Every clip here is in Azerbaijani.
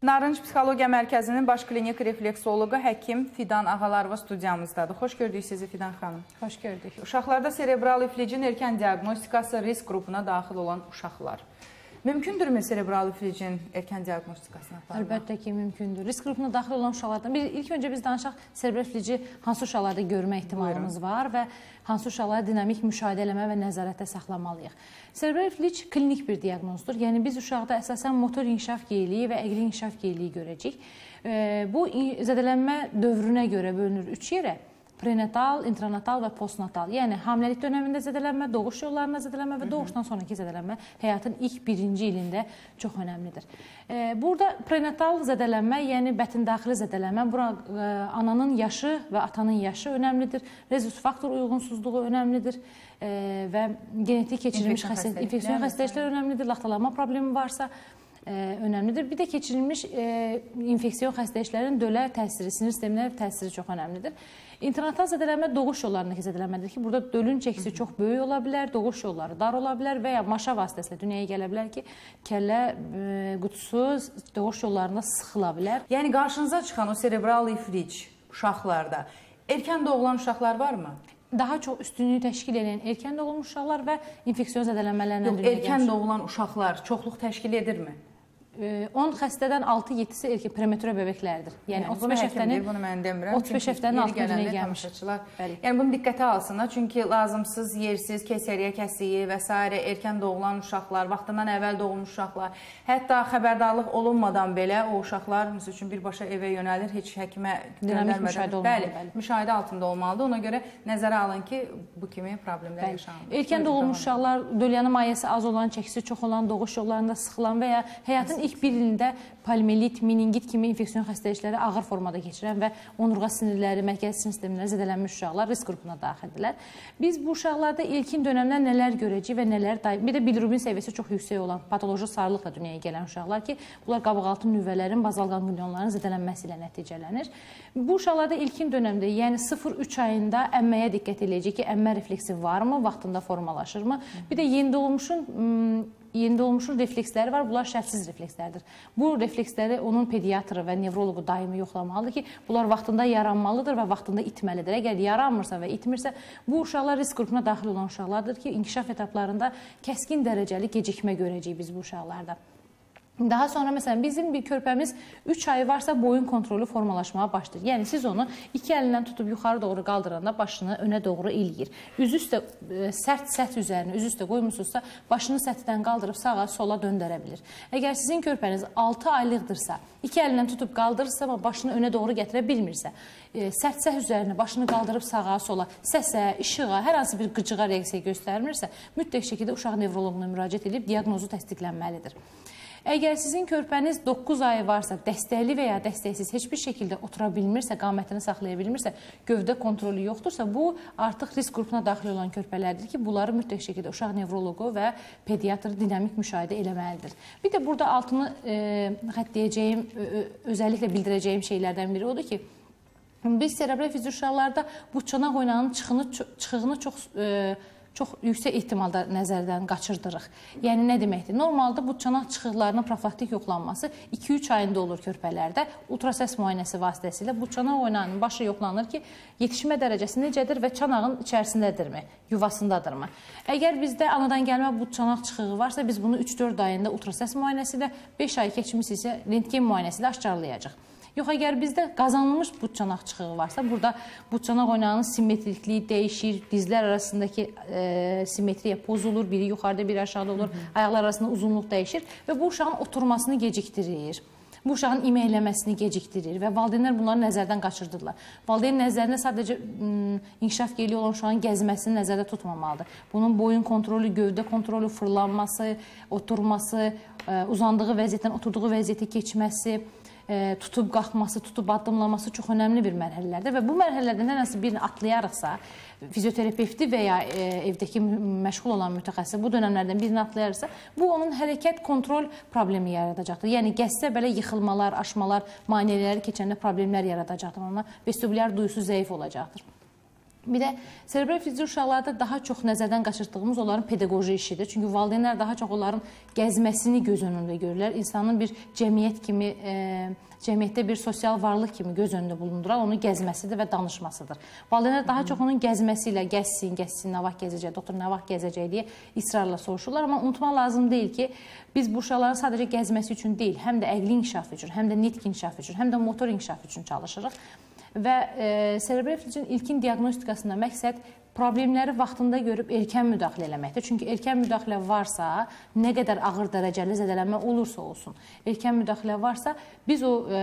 Narınc Psixologiya Mərkəzinin baş klinik refleksoloqu həkim Fidan Ağalarova studiyamızdadır. Xoş gördük sizi Fidan xanım. Xoş gördük. Uşaqlarda serebral iflicin erkən diaqnostikası risk qrupuna daxil olan uşaqlar. Mümkündürmü serebral iflicin erkən diaqnostikasına aparmaq? Əlbəttə ki, mümkündür. Risk qrupuna daxil olan uşaqlardan bir ilk öncə biz danışaq serebral iflici hansı uşaqlarda görmə ehtimalımız Buyurun. var və hansı uşaqları dinamik müşahidə eləmə və nəzarətdə saxlamalıyıq. Serebral iflic klinik bir diaqnozdur. Yəni biz uşaqda əsasən motor inkişaf geyiliyi və əqli inkişaf geyiliyi görəcəyik. Bu zədələnmə dövrünə görə bölünür 3 yerə prenatal, intranatal və postnatal. Yəni hamiləlik dövründə zədələnmə, doğuş yollarında zədələnmə və doğuşdan sonrakı zədələnmə həyatın ilk birinci ilində çox önəmlidir. Burada prenatal zədələnmə, yəni bətindaxili zədələnmə, bura ananın yaşı və atanın yaşı önəmlidir. Rezus faktor uyğunsuzluğu önəmlidir və genetik keçirilmiş xəstəlik, infeksion xəstəliklər önəmlidir. Laxtalanma problemi varsa, önəmlidir. Bir də keçirilmiş infeksion xəstəliklərin dölə təsiri, sinir sisteminə təsiri çox önəmlidir. İnternatal zədələnmə doğuş yollarındakı zədələnmədir ki, burada dölün çəkisi çox böyük ola bilər, doğuş yolları dar ola bilər və ya maşa vasitəsilə dünyaya gələ bilər ki, kəllə qutusu doğuş yollarında sıxıla bilər. Yəni qarşınıza çıxan o serebral iflic uşaqlarda erkən doğulan uşaqlar varmı? daha çox üstünlüyü təşkil edən erkən doğulmuş uşaqlar və infeksion zədələnmələrlə dünyaya gəlir. Erkən doğulan uşaqlar çoxluq təşkil edirmi? 10 xəstədən 6-7-si erkək prematura bebəklərdir. Yəni, yəni 35 həftənin bunu mən demirəm. 35 həftənin altı günə gəlmiş. Bəli. Yəni bunu diqqətə alsınlar, çünki lazımsız, yersiz kesariya kəsiyi və s. erkən doğulan uşaqlar, vaxtından əvvəl doğulmuş uşaqlar, hətta xəbərdarlıq olunmadan belə o uşaqlar məsəl üçün birbaşa evə yönəlir, heç həkimə dinamik müşahidə olmalı. Bəli, bəli, müşahidə altında olmalıdır. Ona görə nəzərə alın ki, bu kimi problemlər yaşanmır. Erkən doğulmuş uşaqlar dölyanın mayəsi az olan, çəkisi çox olan, doğuş yollarında sıxılan və ya həyatın ilk bir ilində poliomiyelit, meningit kimi infeksion xəstəlikləri ağır formada keçirən və onurğa sinirləri, mərkəzi sinir sistemləri zədələnmiş uşaqlar risk qrupuna daxildirlər. Biz bu uşaqlarda ilkin dönəmdə nələr görəcəyik və nələr daim. Bir də bilirubin səviyyəsi çox yüksək olan patoloji sarılıqla dünyaya gələn uşaqlar ki, bunlar qabıqaltı nüvələrin, bazal qanqionların zədələnməsi ilə nəticələnir. Bu uşaqlarda ilkin dönəmdə, yəni 0-3 ayında əmməyə diqqət edəcək ki, əmmə refleksi varmı, vaxtında formalaşırmı? Bir də yeni doğulmuşun yeni doğulmuşun refleksləri var. Bunlar şərtsiz reflekslərdir. Bu refleksləri onun pediatrı və nevroloqu daimi yoxlamalıdır ki, bunlar vaxtında yaranmalıdır və vaxtında itməlidir. Əgər yaranmırsa və itmirsə, bu uşaqlar risk qrupuna daxil olan uşaqlardır ki, inkişaf etaplarında kəskin dərəcəli gecikmə görəcəyik biz bu uşaqlarda. Daha sonra məsələn bizim bir körpəmiz 3 ay varsa boyun kontrolu formalaşmağa başlayır. Yəni siz onu iki əlindən tutub yuxarı doğru qaldıranda başını önə doğru eləyir. Üz üstə e, sərt səth üzərinə üz üstə qoymusunuzsa başını səthdən qaldırıb sağa, sola döndərə bilir. Əgər sizin körpəniz 6 aylıqdırsa, iki əlindən tutub qaldırırsa amma başını önə doğru gətirə bilmirsə, e, sərt səth üzərinə başını qaldırıb sağa, sola, səsə, işığa, hər hansı bir qıcığa reaksiya göstərmirsə, mütləq şəkildə uşaq nevroloquna müraciət edib diaqnozu təsdiqlənməlidir. Əgər sizin körpəniz 9 ay varsa, dəstəkli və ya dəstəksiz heç bir şəkildə otura bilmirsə, qamətini saxlaya bilmirsə, gövdə kontrolu yoxdursa, bu artıq risk qrupuna daxil olan körpələrdir ki, bunları mütləq şəkildə uşaq nevroloqu və pediatr dinamik müşahidə eləməlidir. Bir də burada altını e, xəttləyəcəyim, özəlliklə bildirəcəyim şeylərdən biri odur ki, biz serebral fizi uşaqlarda bu çanaq oynağının çıxını, çıxığını çox e, çox yüksək ehtimalda nəzərdən qaçırdırıq. Yəni nə deməkdir? Normalda bu çanaq çıxıqlarının profilaktik yoxlanması 2-3 ayında olur körpələrdə. Ultrasəs müayinəsi vasitəsilə bu çanaq oynağının başı yoxlanır ki, yetişmə dərəcəsi necədir və çanağın içərisindədirmi, yuvasındadırmı? Əgər bizdə anadan gəlmə bu çanaq çıxığı varsa, biz bunu 3-4 ayında ultrasəs müayinəsi ilə, 5 ay keçmiş isə rentgen müayinəsi ilə aşkarlayacaq. Yox, əgər bizdə qazanılmış bud çanaq çıxığı varsa, burada bud çanaq oynağının simmetrikliyi dəyişir, dizlər arasındakı e, simmetriya pozulur, biri yuxarıda, biri aşağıda olur, Hı -hı. ayaqlar arasında uzunluq dəyişir və bu uşağın oturmasını gecikdirir. Bu uşağın iməkləməsini gecikdirir və valideynlər bunları nəzərdən qaçırdırlar. Valideyn nəzərində sadəcə inkişaf geyliyi olan uşağın gəzməsini nəzərdə tutmamalıdır. Bunun boyun kontrolü, gövdə kontrolü, fırlanması, oturması, e, uzandığı vəziyyətdən oturduğu vəziyyətə keçməsi, tutub qalxması, tutub addımlaması çox önəmli bir mərhələlərdir və bu mərhələlərdən hər hansı birini atlayarıqsa, fizioterapevti və ya e, evdəki məşğul olan mütəxəssis bu dönəmlərdən birini atlayarsa, bu onun hərəkət kontrol problemi yaradacaqdır. Yəni gəzsə belə yıxılmalar, aşmalar, maneələri keçəndə problemlər yaradacaqdır ona. Vestibulyar duyusu zəif olacaqdır. Bir də serebral fizi uşaqlarda daha çox nəzərdən qaçırtdığımız onların pedaqoji işidir. Çünki valideynlər daha çox onların gəzməsini göz önündə görürlər. İnsanın bir cəmiyyət kimi e, cəmiyyətdə bir sosial varlıq kimi göz önündə bulunduran onun gəzməsidir və danışmasıdır. Valideynlər daha çox onun gəzməsi ilə gəzsin, gəzsin, nə vaxt gəzəcək, doktor nə vaxt gəzəcək deyə israrla soruşurlar, amma unutmaq lazım deyil ki, biz bu uşaqların sadəcə gəzməsi üçün deyil, həm də əqli inkişafı üçün, həm də nitq inkişafı üçün, həm də motor inkişafı üçün çalışırıq və e, serebral filin ilkin diaqnostikasında məqsəd problemləri vaxtında görüb erkən müdaxilə eləməkdir. Çünki erkən müdaxilə varsa, nə qədər ağır dərəcəli zədələnmə olursa olsun, erkən müdaxilə varsa, biz o e,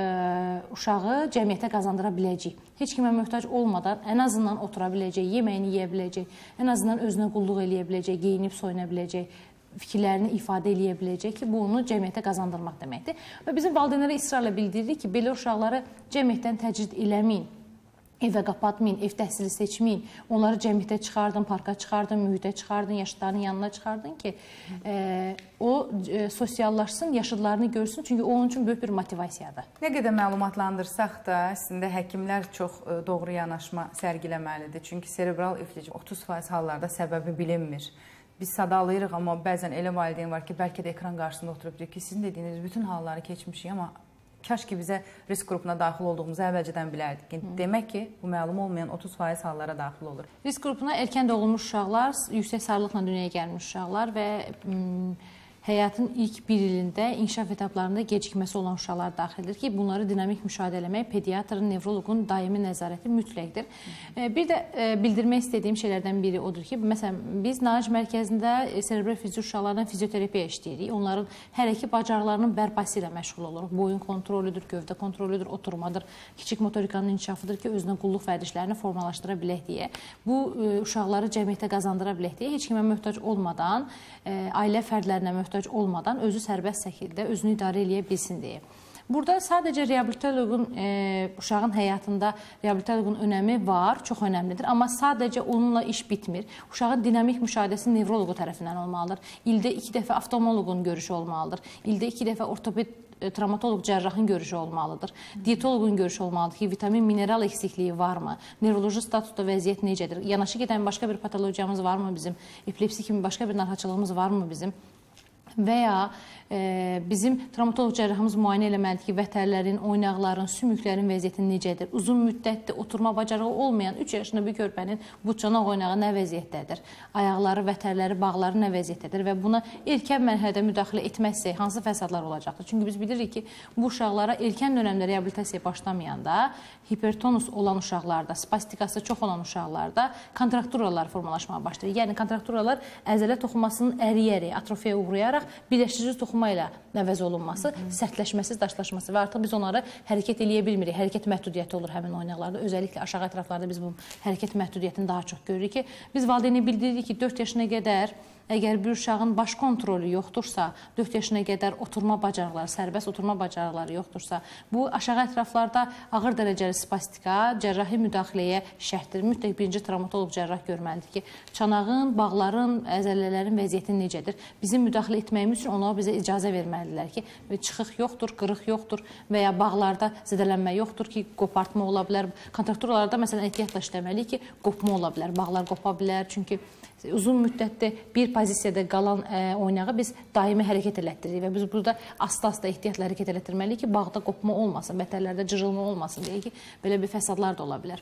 uşağı cəmiyyətə qazandıra biləcəyik. Heç kimə möhtac olmadan ən azından otura biləcək, yeməyini yeyə biləcək, ən azından özünə qulluq eləyə biləcək, geyinib soyuna biləcək, fikirlərini ifadə eləyə biləcək ki, bu onu cəmiyyətə qazandırmaq deməkdir. Və bizim valideynlərə israrla bildiririk ki, belə uşaqları cəmiyyətdən təcrid eləməyin. Evə qapatmayın, ev təhsili seçməyin. Onları cəmiyyətə çıxardın, parka çıxardın, mühitə çıxardın, yaşıdlarının yanına çıxardın ki, e, o e, sosiallaşsın, yaşıdlarını görsün. Çünki o onun üçün böyük bir motivasiyadır. Nə qədər məlumatlandırsaq da, əslində həkimlər çox e, doğru yanaşma sərgiləməlidir. Çünki serebral iflic 30% hallarda səbəbi bilinmir biz sadalayırıq, amma bəzən elə valideyn var ki, bəlkə də ekran qarşısında oturub deyir ki, sizin dediyiniz bütün halları keçmişik, amma kaş ki bizə risk qrupuna daxil olduğumuzu əvvəlcədən bilərdik. Yəni, demək ki, bu məlum olmayan 30% hallara daxil olur. Risk qrupuna erkən doğulmuş uşaqlar, yüksək sarılıqla dünyaya gəlmiş uşaqlar və həyatın ilk bir ilində inkişaf etaplarında gecikməsi olan uşaqlar daxildir ki, bunları dinamik müşahidə eləmək pediatrın, nevroloqun daimi nəzarəti mütləqdir. Bir də e, bildirmək istədiyim şeylərdən biri odur ki, məsələn, biz Nac mərkəzində e, serebral fizi uşaqlarla fizioterapiya işləyirik. Onların hər iki bacarıqlarının bərpası ilə məşğul oluruq. Boyun kontroludur, gövdə kontroludur, oturmadır, kiçik motorikanın inkişafıdır ki, özünə qulluq vərdişlərini formalaşdıra bilək deyə. Bu e, uşaqları cəmiyyətə qazandıra bilək deyə heç kimə möhtac olmadan, ailə fərdlərinə möhtac möhtac olmadan özü sərbəst şəkildə özünü idarə eləyə bilsin deyə. Burada sadəcə reabilitoloqun e, uşağın həyatında reabilitoloqun önəmi var, çox önəmlidir, amma sadəcə onunla iş bitmir. Uşağın dinamik müşahidəsi nevroloqu tərəfindən olmalıdır. İldə 2 dəfə oftalmoloqun görüşü olmalıdır. İldə 2 dəfə ortoped e, travmatoloq cərrahın görüşü olmalıdır. Dietoloqun görüşü olmalıdır ki, vitamin, mineral eksikliyi varmı? Nevroloji statusda vəziyyət necədir? Yanaşı gedən başqa bir patologiyamız varmı bizim? Epilepsi kimi başqa bir narahatçılığımız varmı bizim? Və ya e, bizim travmatoloq cərrahımız müayinə eləməlidir ki, vətərlərin, oynaqların, sümüklərin vəziyyəti necədir? Uzun müddətli oturma bacarığı olmayan 3 yaşında bir körpənin buçanaq oynağı nə vəziyyətdədir? Ayaqları, vətərləri, bağları nə vəziyyətdədir və buna erkən mərhələdə müdaxilə etməzsək hansı fəsadlar olacaqdır? Çünki biz bilirik ki, bu uşaqlara erkən dövrdə reabilitasiyaya başlamayanda hipertonus olan uşaqlarda, spastikası çox olan uşaqlarda kontrakturalar formalaşmağa başlayır. Yəni kontrakturalar əzələ toxumasının əriyərək, atrofiyaya uğrayaraq birləşdirici toxuma ilə əvəz olunması, sərtləşməsi, daşlaşması və artıq biz onları hərəkət eləyə bilmirik. Hərəkət məhdudiyyəti olur həmin oynaqlarda. Özəlliklə aşağı ətraflarda biz bu hərəkət məhdudiyyətini daha çox görürük ki, biz valideyni bildiririk ki, 4 yaşına qədər Əgər bir uşağın baş kontrolu yoxdursa, 4 yaşına qədər oturma bacarıqları, sərbəst oturma bacarıqları yoxdursa, bu aşağı ətraflarda ağır dərəcəli spastika cərrahi müdaxiləyə şərtdir. Mütləq birinci travmatoloq cərrah görməlidir ki, çanağın, bağların, əzələlərin vəziyyəti necədir? Bizim müdaxilə etməyimiz üçün onlar bizə icazə verməlidirlər ki, çıxıq yoxdur, qırıq yoxdur və ya bağlarda zədələnmə yoxdur ki, qopartma ola bilər. Kontrakturalarda məsələn ehtiyatla işləməliyik ki, qopma ola bilər, bağlar qopa bilər. Çünki uzun müddətli bir pozisiyada qalan ə, e, oynağı biz daimi hərəkət elətdiririk və biz burada asta-asta ehtiyatla hərəkət elətdirməliyik ki, bağda qopma olmasın, vətərlərdə cırılma olmasın deyə ki, belə bir fəsadlar da ola bilər.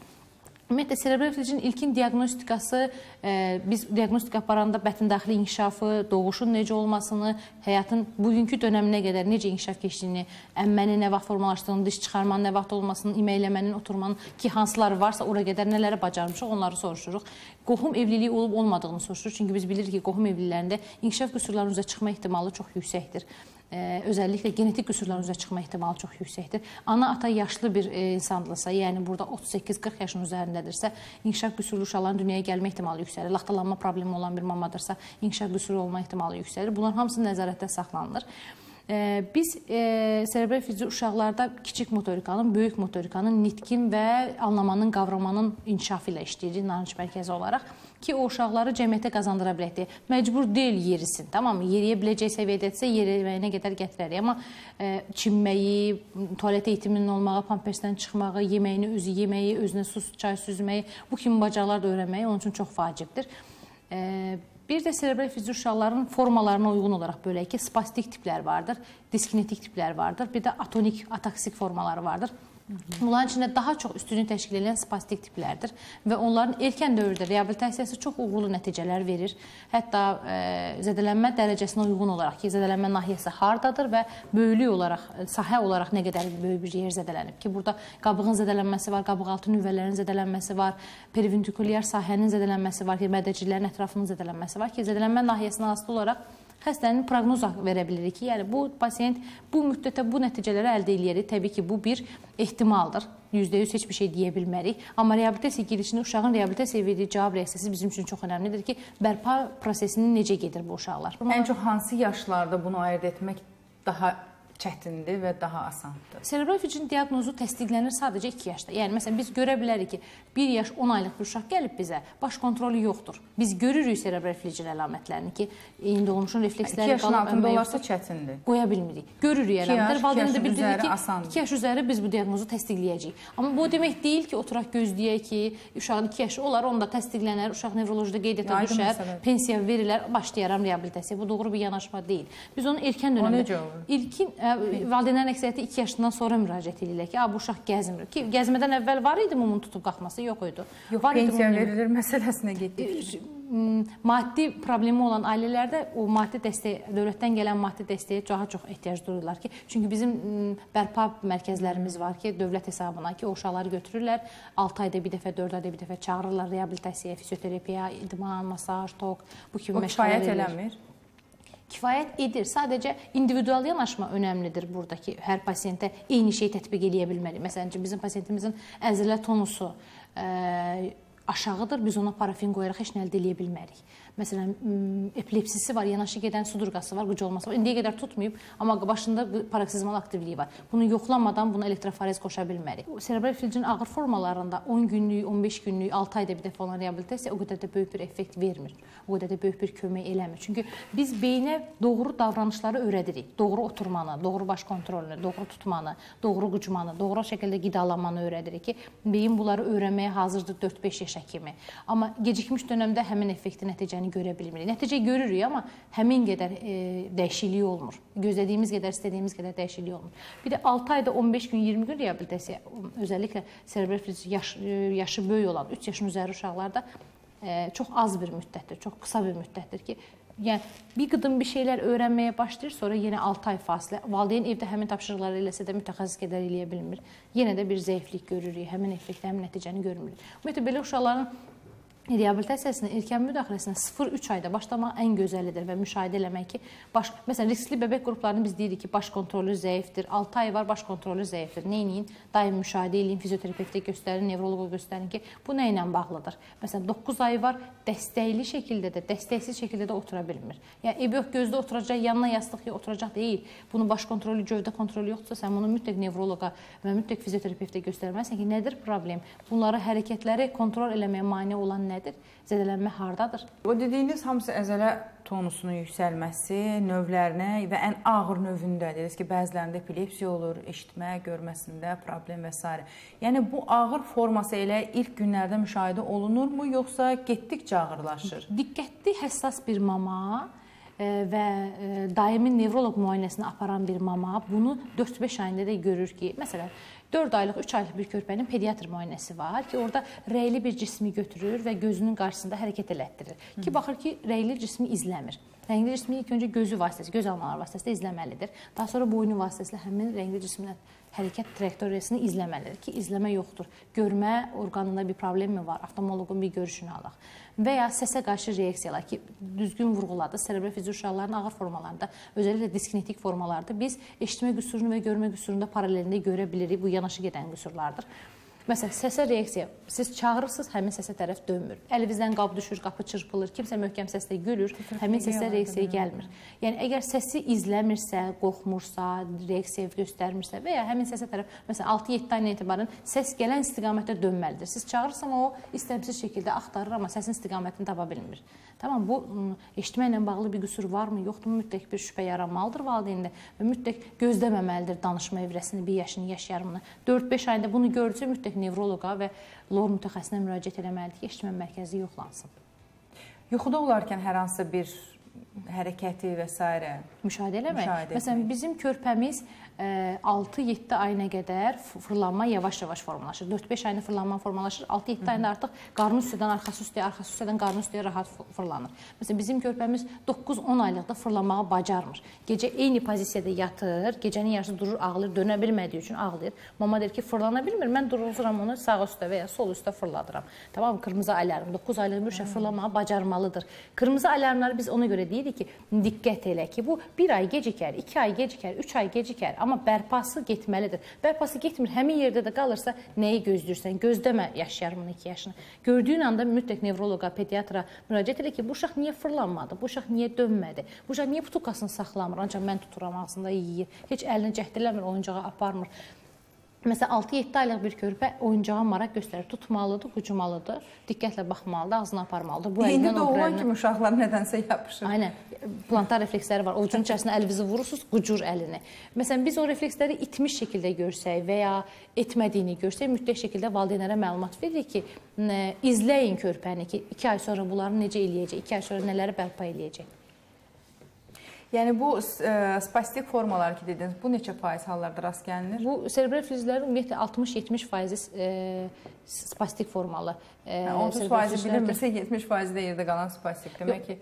Ümumiyyətlə serebral iflicin ilkin diaqnostikası e, biz diaqnostika aparanda bətin daxili inkişafı, doğuşun necə olmasını, həyatın bugünkü dövrünə qədər necə inkişaf keçdiyini, əmmənin nə vaxt formalaşdığını, diş çıxarmanın nə vaxt olmasını, iməkləmənin, oturmanın ki, hansıları varsa ora qədər nələri bacarmışıq, onları soruşuruq. Qohum evliliyi olub olmadığını soruşuruq. Çünki biz bilirik ki, qohum evliliklərində inkişaf qüsurlarının üzə çıxma ehtimalı çox yüksəkdir özəlliklə genetik qüsurların üzə çıxma ehtimalı çox yüksəkdir. Ana ata yaşlı bir e, insandırsa, yəni burada 38-40 yaşın üzərindədirsə, inkişaf qüsurlu uşaqların dünyaya gəlmə ehtimalı yüksəlir. Laxtalanma problemi olan bir mamadırsa, inkişaf qüsuru olma ehtimalı yüksəlir. Bunların hamısı nəzarətdə saxlanılır. Biz e, serebral fizi uşaqlarda kiçik motorikanın, böyük motorikanın, nitqin və anlamanın, qavramanın inkişafı ilə işləyirik narınc mərkəzi olaraq ki, o uşaqları cəmiyyətə qazandıra bilək. Məcbur deyil yerisin, tamamı? Yeriyə biləcək səviyyədədirsə yeriməyinə qədər gətirərik. Amma e, çimməyi, tualet eğitiminin olmağı, pampersdən çıxmağı, yeməyini özü yeməyi, özünə su, çay süzməyi, bu kimi bacarıqlar da öyrənməyi onun üçün çox vacibdir. Bir də serebral fizi uşaqların formalarına uyğun olaraq bölək ki, spastik tiplər vardır, diskinetik tiplər vardır, bir də atonik, ataksik formaları vardır. Bunların içində daha çox üstünlük təşkil edən spastik tiplərdir və onların erkən dövrdə reabilitasiyası çox uğurlu nəticələr verir. Hətta e, zədələnmə dərəcəsinə uyğun olaraq ki, zədələnmə nahiyəsi hardadır və böyüklük olaraq, sahə olaraq nə qədər böyük bir yer zədələnib ki, burada qabığın zədələnməsi var, qabıqaltı nüvələrin zədələnməsi var, periventikulyar sahənin zədələnməsi var ki, mədəciklərin ətrafının zədələnməsi var ki, zədələnmə nahiyəsinə asılı olaraq xəstənin proqnoz verə bilirik ki, yəni bu pasiyent bu müddətdə bu nəticələri əldə eləyəcək. Təbii ki, bu bir ehtimaldır. %100 heç bir şey deyə bilmərik. Amma reabilitasiya girişində uşağın reabilitasiyaya verdiyi cavab reaksiyası bizim üçün çox əhəmiylidir ki, bərpa prosesinin necə gedir bu uşaqlar. Ən çox hansı yaşlarda bunu ayırd etmək daha çətindir və daha asandır. Serebral fiçin diaqnozu təsdiqlənir sadəcə 2 yaşda. Yəni məsələn biz görə bilərik ki, 1 yaş 10 aylıq bir uşaq gəlib bizə, baş kontrolu yoxdur. Biz görürük serebral fiçin əlamətlərini ki, indi olmuşun refleksləri 2 yaşın altında olarsa çətindir. Qoya bilmirik. Görürük əlamətlər. Valideyn də bildirir ki, 2 yaş üzəri biz bu diaqnozu təsdiqləyəcəyik. Amma bu demək deyil ki, oturaq gözləyək ki, uşağın 2 yaşı olar, onda təsdiqlənər, uşaq nevrolojide qeydiyyata düşər, pensiya verilər, başlayaram reabilitasiyaya. Bu doğru bir yanaşma deyil. Biz onu erkən dövrdə ilkin valideynlərin əksəriyyəti 2 yaşından sonra müraciət edirlər ki, bu uşaq gəzmir. Ki gəzmədən əvvəl var idi mumun tutub qalxması, yox idi. Yox, var pensiya verilir məsələsinə getdik. Maddi problemi olan ailələrdə o maddi dəstək, dövlətdən gələn maddi dəstəyə daha çox ehtiyac duyurlar ki, çünki bizim bərpa mərkəzlərimiz var ki, dövlət hesabına ki, o uşaqları götürürlər, 6 ayda bir dəfə, 4 ayda bir dəfə çağırırlar reabilitasiyaya, fizioterapiya, idman, masaj, tok, bu kimi məşğələlər. O kifayət eləmir kifayət edir. Sadəcə individual yanaşma önəmlidir buradakı hər pasiyentə eyni şey tətbiq eləyə bilmərik. Məsələn, bizim pasiyentimizin əzələ tonusu ə, aşağıdır. Biz ona parafin qoyaraq heç nə əldə eləyə bilmərik. Məsələn, epilepsisi var, yanaşı gedən sudurqası var, qıcolması var. İndiyə qədər tutmayıb, amma başında paroksizmal aktivliyi var. Bunu yoxlamadan buna elektroforez qoşa bilmərik. Serebral filcin ağır formalarında 10 günlük, 15 günlük, 6 ayda bir dəfə olan reabilitasiya o qədər də böyük bir effekt vermir. O qədər də böyük bir kömək eləmir. Çünki biz beyinə doğru davranışları öyrədirik. Doğru oturmanı, doğru baş kontrolünü, doğru tutmanı, doğru qucmanı, doğru şəkildə qidalanmanı öyrədirik ki, beyin bunları öyrənməyə hazırdır 4-5 yaşa kimi. Amma gecikmiş dövrdə həmin effekti nəticəni nəticəni görə bilmirik. Nəticə görürük, amma həmin qədər e, dəyişiklik olmur. Gözlədiyimiz qədər, istədiyimiz qədər dəyişiklik olmur. Bir də 6 ayda 15 gün, 20 gün reabilitasiya özəlliklə serebral fizi yaş, e, yaşı böyük olan 3 yaşın üzəri uşaqlarda e, çox az bir müddətdir, çox qısa bir müddətdir ki, Yəni bir qıdım bir şeylər öyrənməyə başlayır, sonra yenə 6 ay fasilə. Valideyn evdə həmin tapşırıqları eləsə də mütəxəssis qədər eləyə bilmir. Yenə də bir zəiflik görürük, həmin effekti, həmin nəticəni görmürük. Ümumiyyətlə belə uşaqların reabilitasiyasına erkən müdaxiləsinə 0-3 ayda başlamaq ən gözəlidir və müşahidə eləmək ki, baş məsələn riskli bəbək qruplarını biz deyirik ki, baş kontrolü zəifdir. 6 ay var, baş kontrolü zəifdir. Nə edin? Daim müşahidə eləyin, fizioterapevtə göstərin, nevroloqa göstərin ki, bu nə ilə bağlıdır? Məsələn 9 ay var, dəstəkli şəkildə də, dəstəksiz şəkildə də otura bilmir. Yəni ev yox gözdə oturacaq, yanına yastıq oturacaq deyil. Bunu baş kontrolü, gövdə kontrolü yoxdursa, sən bunu mütləq nevroloqa və mütləq fizioterapevtə göstərməlisən ki, nədir problem? Bunları hərəkətləri kontrol eləməyə mane olan nə nədir? Zədələnmə hardadır? O dediyiniz hamısı əzələ tonusunun yüksəlməsi, növlərinə və ən ağır növündə dediniz ki, bəzilərində epilepsiya olur, eşitmə, görməsində problem və s. Yəni bu ağır forması elə ilk günlərdə müşahidə olunurmu, yoxsa getdikcə ağırlaşır? Diqqətli, həssas bir mama e, və e, daimi nevroloq müayinəsinə aparan bir mama bunu 4-5 ayında da görür ki, məsələn, 4 aylıq, 3 aylıq bir körpənin pediatr müayinəsi var ki, orada rəyli bir cismi götürür və gözünün qarşısında hərəkət elətdirir. Ki baxır ki, rəyli cismi izləmir. Rəngli cismi ilk öncə gözü vasitəsilə, göz almaları vasitəsilə izləməlidir. Daha sonra boynu vasitəsilə həmin rəngli cismlə hərəkət trayektoriyasını izləməlidir ki, izləmə yoxdur. Görmə orqanında bir problemmi var? Oftalmoloqun bir görüşünü alaq. Və ya səsə qarşı reaksiyalar ki, düzgün vurğuladı. Serebral fizi uşaqların ağır formalarında, özəlliklə diskinetik formalarda biz eşitmə qüsurunu və görmə qüsurunda paralelində görə bilirik. Bu yanaşı gedən qüsurlardır. Məsələn, səsə reaksiya. Siz çağırırsınız, həmin səsə tərəf dönmür. Əlinizdən qab düşür, qapı çırpılır, kimsə möhkəm səslə gülür, həmin səsə reaksiya gəlmir. Yəni əgər səsi izləmirsə, qorxmursa, reaksiya göstərmirsə və ya həmin səsə tərəf məsələn 6-7 aydan etibarən səs gələn istiqamətə dönməlidir. Siz çağırırsan o istəmsiz şəkildə axtarır, amma səsin istiqamətini tapa bilmir. Tamam, bu eşitməklə bağlı bir qüsur varmı, yoxdurmu? Mütləq bir şübhə yaranmalıdır valideyndə və mütləq gözləməməlidir danışma evrəsini, 1 yaşını, yaş yarımını. 4-5 ayında bunu gördüsə mütləq nevroloqa və lor mütəxəssisinə müraciət etməlidir ki, eşitmə mərkəzi yoxlansın. Yuxuda olarkən hər hansı bir hərəkəti və s. müşahidə eləmək. Müşahidə Məsələn, bizim körpəmiz 6-7 ayına qədər fırlanma yavaş-yavaş formalaşır. 4-5 ayında fırlanma formalaşır. 6-7 ayında artıq qarnın üstüdən arxası üstəyə, arxası üstədən qarnın üstəyə rahat fırlanır. Məsələn, bizim körpəmiz 9-10 aylıqda fırlanmağı bacarmır. Gecə eyni pozisiyada yatır, gecənin yarısı durur, ağlayır, dönə bilmədiyi üçün ağlayır. Mama deyir ki, fırlana bilmir. Mən duruzuram onu sağ üstə və ya sol üstə fırladıram. Tamam, qırmızı alarm 9 aylıq bir uşaq fırlanmağı bacarmalıdır. Qırmızı alarmları biz ona görə deyirik ki, diqqət elə ki, bu 1 ay gecikər, 2 ay gecikər, 3 ay gecikər. Amma bərpası getməlidir. Bərpası getmir, həmin yerdə də qalırsa nəyi gözləyirsən? Gözləmə yaş yarımını, 2 yaşını. Gördüyün anda mütləq nevroloqa, pediatra müraciət elə ki, bu uşaq niyə fırlanmadı? Bu uşaq niyə dönmədi? Bu uşaq niyə putukasını saxlamır? Ancaq mən tuturam ağzında yeyir. Heç əlini cəhd eləmir, oyuncağa aparmır. Məsələn 6-7 aylıq bir körpə oyuncağa maraq göstərir, tutmalıdır, qucumalıdır, diqqətlə baxmalıdır, ağzına aparmalıdır. Bu İndi doğulan kimi uşaqlar nədənsə yapışır. Aynen. Plantar refleksləri var. Ovucun içərisinə əlinizi vurursunuz, qucur əlini. Məsələn biz o refleksləri itmiş şəkildə görsək və ya etmədiyini görsək, mütləq şəkildə valideynlərə məlumat veririk ki, izləyin körpəni ki, 2 ay sonra bunları necə eləyəcək, 2 ay sonra nələri bərpa eləyəcək. Yəni bu ə, e, spastik formalar ki dediniz, bu neçə faiz hallarda rast gəlinir? Bu serebral flüzlərin ümumiyyətlə 60-70 faizi e, spastik formalı. E, hə, 30 faizi bilinmirsə 70 faizi də yerdə qalan spastik. Demək ki,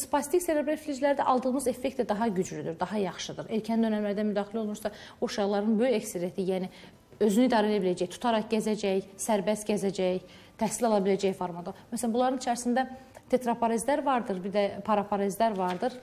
spastik serebral flüzlərdə aldığımız effekt də daha güclüdür, daha yaxşıdır. Erkən dövrlərdə müdaxilə olunursa, o uşaqların böyük əksəriyyəti, yəni özünü idarə edə biləcək, tutaraq gəzəcək, sərbəst gəzəcək, təhsil ala biləcək formada. Məsələn, bunların içərisində tetraparezlər vardır, bir də paraparezlər vardır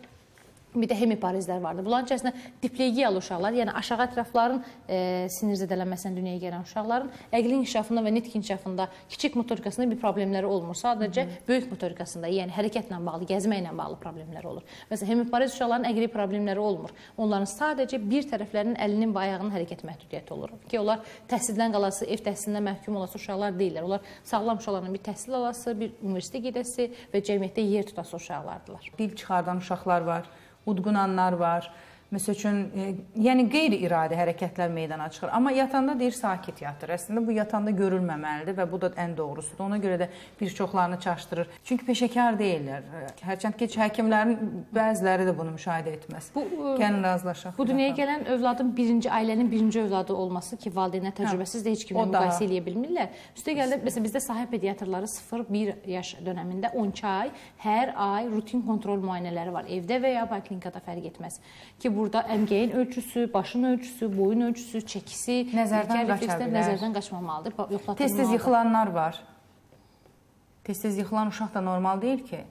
bir də hemiparizlər vardır. Bunların içərisində diplegiyalı uşaqlar, yəni aşağı ətrafların e, sinir zədələnməsindən dünyaya gələn uşaqların əqli inkişafında və nitq inkişafında, kiçik motorikasında bir problemləri olmur. Sadəcə Hı -hı. böyük motorikasında, yəni hərəkətlə bağlı, gəzməklə bağlı problemlər olur. Məsələn, hemipariz uşaqların əqli problemləri olmur. Onların sadəcə bir tərəflərinin əlinin və ayağının hərəkət məhdudiyyəti olur. Ki onlar təhsildən qalası, ev təhsilinə məhkum olası uşaqlar deyillər. Onlar sağlam uşaqların bir təhsil alası, bir universitetə gedəsi və cəmiyyətdə yer tutası uşaqlardılar. Dil çıxardan uşaqlar var udqunanlar var. Məsəl üçün, e, yəni qeyri-iradi hərəkətlər meydana çıxır. Amma yatanda deyir sakit yatır. Əslində bu yatanda görülməməlidir və bu da ən doğrusudur. Ona görə də bir çoxlarını çaşdırır. Çünki peşəkar deyillər. Hərçənd ki, həkimlərin bəziləri də bunu müşahidə etməz. Bu gəlin razılaşaq. Bu dünyaya gələn övladın birinci ailənin birinci övladı olması ki, valideynlər təcrübəsiz də heç kimlə müqayisə eləyə bilmirlər. Üstəgəl də məsələn bizdə sahə pediatrları 0-1 yaş dövründə 12 ay hər ay rutin kontrol müayinələri var. Evdə və ya poliklinikada fərq etməz. Ki bu burada əmgəyin ölçüsü, başın ölçüsü, boyun ölçüsü, çəkisi, nəzərdən qaça bilər. Nəzərdən qaçmamalıdır. Tez-tez yıxılanlar var. Tez-tez yıxılan uşaq da normal deyil ki.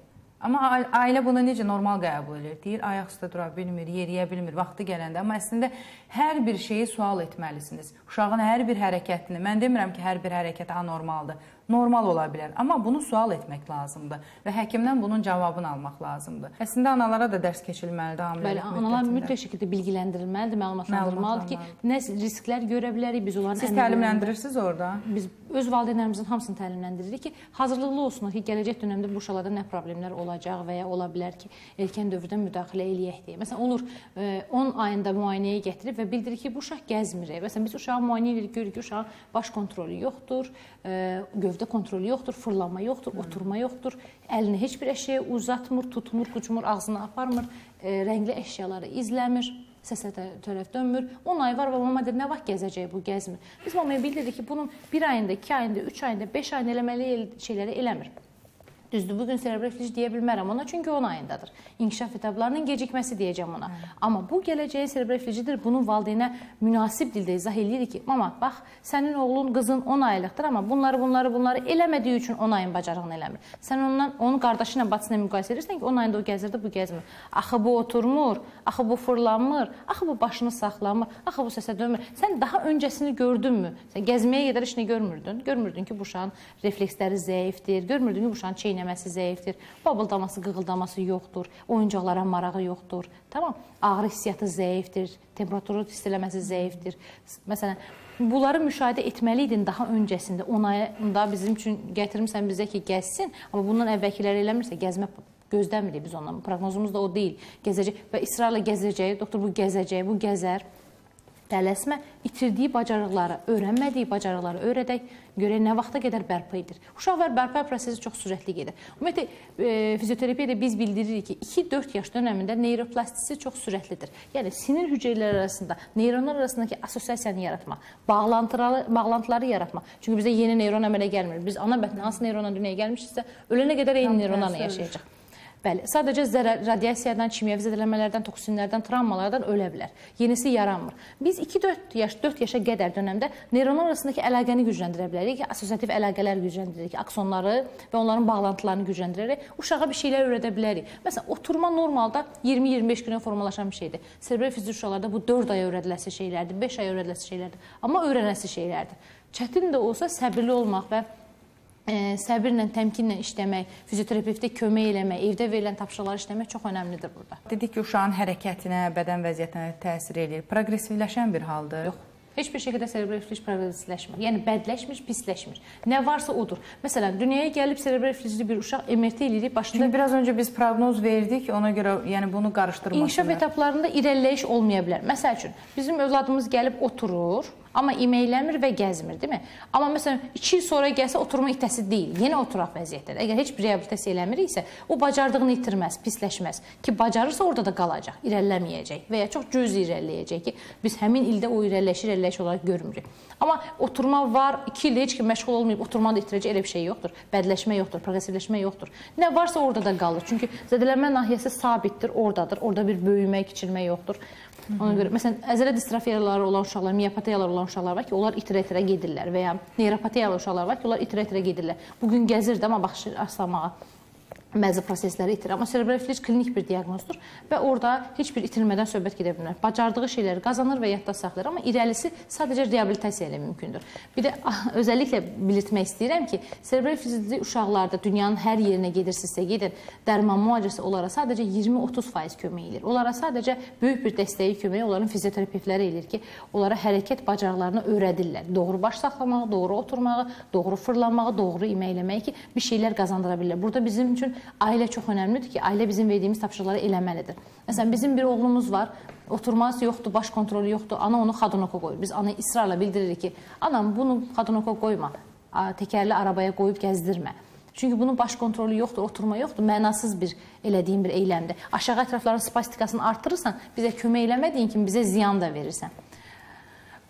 Amma ailə bunu necə normal qəbul edir? Deyir, ayaq üstə dura bilmir, yeriyə bilmir vaxtı gələndə. Amma əslində hər bir şeyi sual etməlisiniz. Uşağın hər bir hərəkətini, mən demirəm ki, hər bir hərəkət anormaldır normal ola bilər. Amma bunu sual etmək lazımdır və həkimdən bunun cavabını almaq lazımdır. Əslində analara da dərs keçirilməlidir hamiləlik müddətində. Bəli, analar mütləq şəkildə bilgiləndirilməlidir, məlumatlandırılmalıdır ki, nə risklər görə bilərik biz onların Siz təlimləndirirsiniz orada? Biz öz valideynlərimizin hamısını təlimləndiririk ki, hazırlıqlı olsunlar ki, gələcək dövrdə bu uşaqlarda nə problemlər olacaq və ya ola bilər ki, erkən dövrdə müdaxilə eləyək deyə. Məsələn, olur 10 e, ayında müayinəyə gətirib və bildirir ki, bu uşaq gəzmir. Məsələn, biz uşağı müayinə edirik, görürük ki, uşağın baş kontrolu yoxdur, e, gövdə gövdə kontrolu yoxdur, fırlanma yoxdur, oturma yoxdur, əlini heç bir əşyaya uzatmır, tutmur, qucumur, ağzına aparmır, e, rəngli əşyaları izləmir səsə tərəf dönmür. 10 ay var və mama deyir, nə vaxt gəzəcək bu, gəzmir. Biz mamaya bildirdik ki, bunun 1 ayında, 2 ayında, 3 ayında, 5 ayında eləməli şeyləri eləmir. Düzdür, bu gün serebral iflic deyə bilmərəm ona, çünki 10 ayındadır. İnkişaf etaplarının gecikməsi deyəcəm ona. Hı. Amma bu gələcəyi serebral iflicidir. Bunun valideynə münasib dildə izah eləyirik ki, mama, bax, sənin oğlun, qızın 10 aylıqdır, amma bunları, bunları, bunları eləmədiyi üçün 10 ayın bacarığını eləmir. Sən ondan, onun qardaşı ilə, bacısı ilə müqayisə edirsən ki, 10 ayında o gəzirdi, bu gəzmir. Axı bu oturmur, axı bu fırlanmır, axı bu başını saxlamır, axı bu səsə dönmür. Sən daha öncəsini gördünmü? Sən gəzməyə gedər işini görmürdün. Görmürdün ki, bu uşağın refleksləri zəifdir, görmürdün ki, bu uşağın çeynə çeynəməsi zəifdir, babıldaması, qığıldaması yoxdur, oyuncaqlara marağı yoxdur. Tamam? Ağrı hissiyatı zəifdir, temperaturu hiss eləməsi zəifdir. Məsələn, bunları müşahidə etməli idin daha öncəsində. 10 ayında bizim üçün gətirmisən bizə ki, gəzsin, amma bundan əvvəlkiləri eləmirsə, gəzmə gözləmirik biz ondan. Proqnozumuz da o deyil. Gəzəcək və israrla gəzəcək, doktor bu gəzəcək, bu gəzər. Tələsmə, itirdiyi bacarıqları, öyrənmədiyi bacarıqları öyrədək, görək nə vaxta qədər bərpa edir. Uşaqlar bərpa prosesi çox sürətli gedir. Ümumiyyətlə e, fizioterapiyada biz bildiririk ki, 2-4 yaş dövründə neyroplastisi çox sürətlidir. Yəni sinir hüceyrələri arasında neyronlar arasındakı assosiasiyanı yaratmaq, bağlantıları, bağlantıları yaratmaq. Çünki bizə yeni neyron əmələ gəlmir. Biz ana bətnə hansı neyronla dünyaya gəlmişiksə, ölənə qədər eyni neyronlarla yaşayacaq. Bəli, sadəcə zərər, radiasiyadan, kimyəvi zədələmələrdən, toksinlərdən, travmalardan ölə bilər. Yenisi yaranmır. Biz 2-4 yaş, 4 yaşa qədər dönəmdə neyronlar arasındakı əlaqəni gücləndirə bilərik, assosiativ əlaqələr gücləndiririk, aksonları və onların bağlantılarını gücləndirərək uşağa bir şeylər öyrədə bilərik. Məsələn, oturma normalda 20-25 günə formalaşan bir şeydir. Serebral fizik uşaqlarda bu 4 ay öyrədiləsi şeylərdir, 5 ay öyrədiləsi şeylərdir. Amma öyrənəsi şeylərdir. Çətin də olsa səbirli olmaq və səbirlə, təmkinlə işləmək, fizioterapevtə kömək eləmək, evdə verilən tapşırıqları işləmək çox əhəmilidir burada. Dedik ki, uşağın hərəkətinə, bədən vəziyyətinə təsir eləyir. Proqressivləşən bir haldır. Yox. Heç bir şəkildə serebral iflic proqressivləşmir. Yəni bədləşmir, pisləşmir. Nə varsa odur. Məsələn, dünyaya gəlib serebral iflicli bir uşaq MRT eləyirik, başında Çünki biraz öncə biz proqnoz verdik, ona görə yəni bunu qarışdırmasınlar. İnkişaf etaplarında irəliləyiş olmaya bilər. Məsəl üçün, bizim övladımız gəlib oturur, Amma iməkləmir və gəzmir, deyilmi? Amma məsələn 2 il sonra gəlsə oturma itəsi deyil, yenə oturaq vəziyyətdədir. Əgər heç bir reabilitasiya eləmiriksə, o bacardığını itirməz, pisləşməz ki, bacarırsa orada da qalacaq, irəliləməyəcək və ya çox cüzi irəliləyəcək ki, biz həmin ildə o irəliləşir, irəliləş olaraq görmürük. Amma oturma var, 2 il heç kim məşğul olmayıb, oturmanı itirəcək elə bir şey yoxdur. Bədləşmə yoxdur, proqressivləşmə yoxdur. Nə varsa orada da qalır. Çünki zədələnmə nahiyəsi sabitdir, oradadır. Orada bir böyümə, kiçilmə yoxdur. Ona görə məsələn əzələ distrofiyaları olan uşaqlar, miopatiyalar olan uşaqlar var ki, onlar itirə-itirə gedirlər və ya neuropatiyalı uşaqlar var ki, onlar itirə-itirə gedirlər. Bu gün gəzir də amma baxışır aslamağa bəzi prosesləri itirir. Amma serebral iflic klinik bir diaqnozdur və orada heç bir itirmədən söhbət gedə bilər. Bacardığı şeyləri qazanır və yadda saxlayır, amma irəlisi sadəcə reabilitasiya ilə mümkündür. Bir də ah, özəlliklə belirtmək istəyirəm ki, serebral iflicli uşaqlarda dünyanın hər yerinə gedirsinizsə gedin, dərman müalicəsi onlara sadəcə 20-30% kömək edir. Onlara sadəcə böyük bir dəstəyi kömək onların fizioterapevtləri edir ki, onlara hərəkət bacarıqlarını öyrədirlər. Doğru baş saxlamağı, doğru oturmağı, doğru fırlanmağı, doğru iməkləməyi ki, bir şeylər qazandıra bilirlər. Burada bizim üçün ailə çox önəmlidir ki, ailə bizim verdiyimiz tapşırıqları eləməlidir. Məsələn, bizim bir oğlumuz var, oturması yoxdur, baş kontrolu yoxdur. Ana onu xadonoko qoyur. Biz ana israrla bildiririk ki, anam bunu xadonoko qoyma. Təkərli arabaya qoyub gəzdirmə. Çünki bunun baş kontrolu yoxdur, oturma yoxdur, mənasız bir elədiyin bir eyləmdir. Aşağı ətrafların spastikasını artırırsan, bizə kömək eləmədiyin kimi bizə ziyan da verirsən.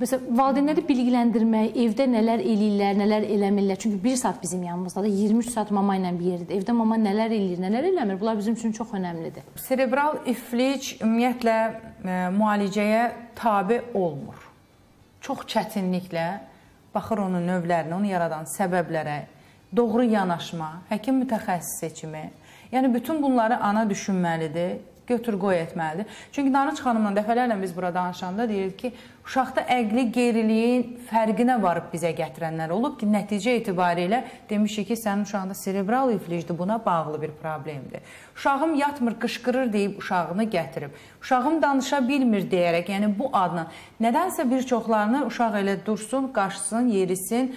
Məsələn, valideynləri bilgiləndirmək, evdə nələr eləyirlər, nələr eləmirlər. Çünki 1 saat bizim yanımızdadır, 23 saat mama ilə bir yerdə. Evdə mama nələr eləyir, nələr eləmir, bunlar bizim üçün çox önəmlidir. Serebral iflic ümumiyyətlə e, müalicəyə tabe olmur. Çox çətinliklə baxır onun növlərinə, onu yaradan səbəblərə, doğru yanaşma, həkim mütəxəssis seçimi. Yəni bütün bunları ana düşünməlidir götür qoy etməlidir. Çünki Danış xanımla dəfələrlə biz burada danışanda deyirik ki, uşaqda əqli geyriliyin fərqinə varıb bizə gətirənlər olub ki, nəticə etibarilə demişik ki, sənin uşağında serebral iflicdir, buna bağlı bir problemdir. Uşağım yatmır, qışqırır deyib uşağını gətirib. Uşağım danışa bilmir deyərək, yəni bu adla nədənsə bir çoxlarını uşaq elə dursun, qaçsın, yerisin,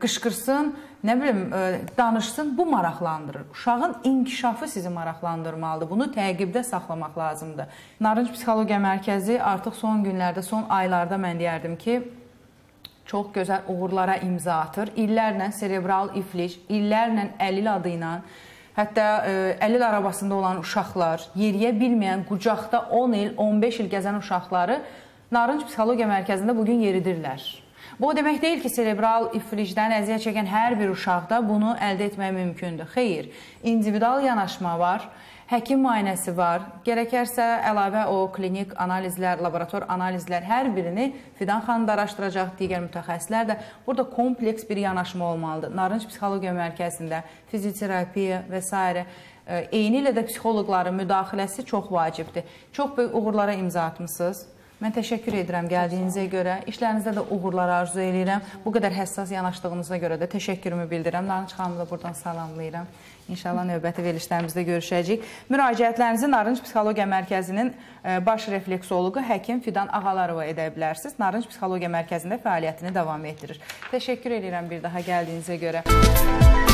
qışqırsın, nə bilim, e, danışsın, bu maraqlandırır. Uşağın inkişafı sizi maraqlandırmalıdır. Bunu təqibdə saxlamaq lazımdır. Narınc Psixologiya Mərkəzi artıq son günlərdə, son aylarda mən deyərdim ki, çox gözəl uğurlara imza atır. İllərlə serebral iflic, illərlə əlil adı ilə Hətta ə, e, əlil arabasında olan uşaqlar, yeriyə bilməyən, qucaqda 10 il, 15 il gəzən uşaqları Narınc Psixologiya Mərkəzində bu gün yeridirlər. Bu o demək deyil ki, serebral iflicdən əziyyət çəkən hər bir uşaqda bunu əldə etmək mümkündür. Xeyr, individual yanaşma var həkim müayinəsi var. Gərəkərsə əlavə o klinik analizlər, laborator analizlər hər birini Fidan xanım da araşdıracaq, digər mütəxəssislər də. Burada kompleks bir yanaşma olmalıdır. Narınc Psixologiya Mərkəzində fizioterapiya və s. Eyni ilə də psixoloqların müdaxiləsi çox vacibdir. Çox böyük uğurlara imza atmısınız. Mən təşəkkür edirəm gəldiyinizə görə. İşlərinizdə də uğurlar arzu edirəm. Bu qədər həssas yanaşdığınıza görə də təşəkkürümü bildirirəm. Narınc xanımı da buradan salamlayıram. İnşallah növbəti verilişlərimizdə görüşəcəyik. Müraciətlərinizi Narınc Psixologiya Mərkəzinin e, baş refleksoloqu həkim Fidan Ağalarova edə bilərsiniz. Narınc Psixologiya Mərkəzində fəaliyyətini davam etdirir. Təşəkkür edirəm bir daha gəldiyinizə görə.